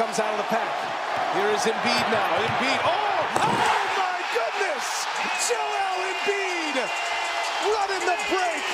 comes out of the pack. Here is Embiid now. Embiid. Oh! Oh my goodness! Joel Embiid! Running the break